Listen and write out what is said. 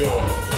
yours.